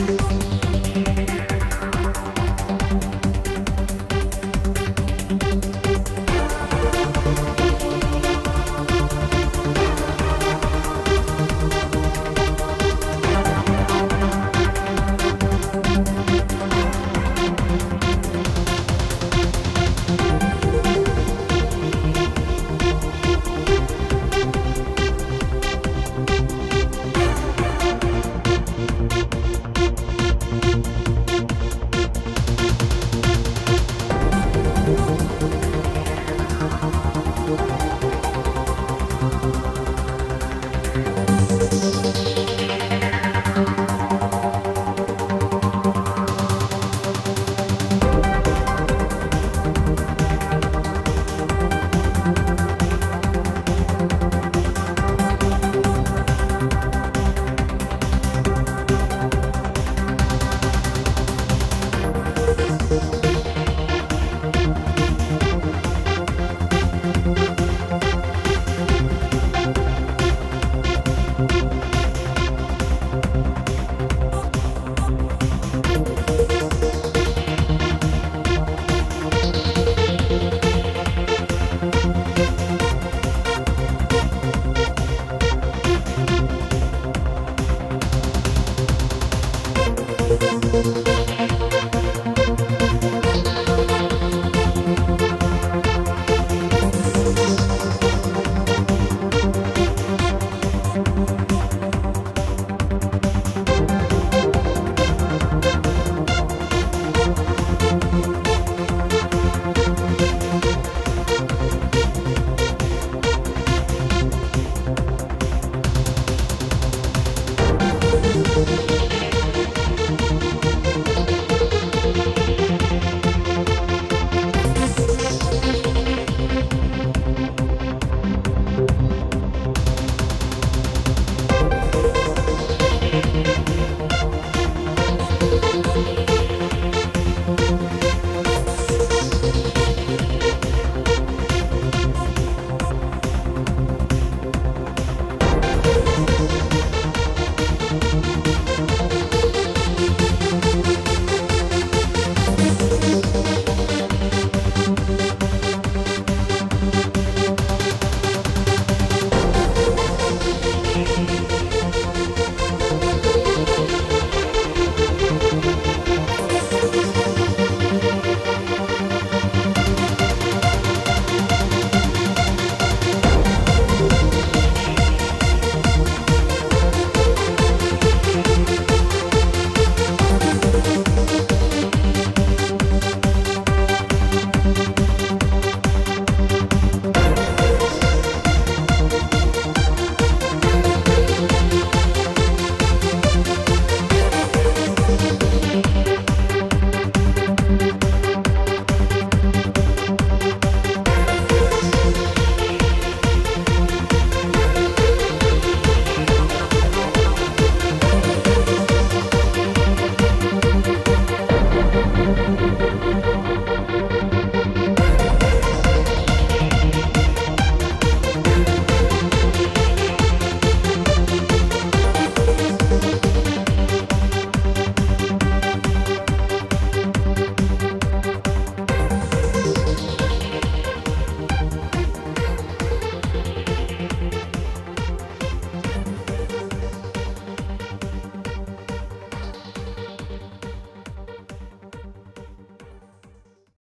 Thank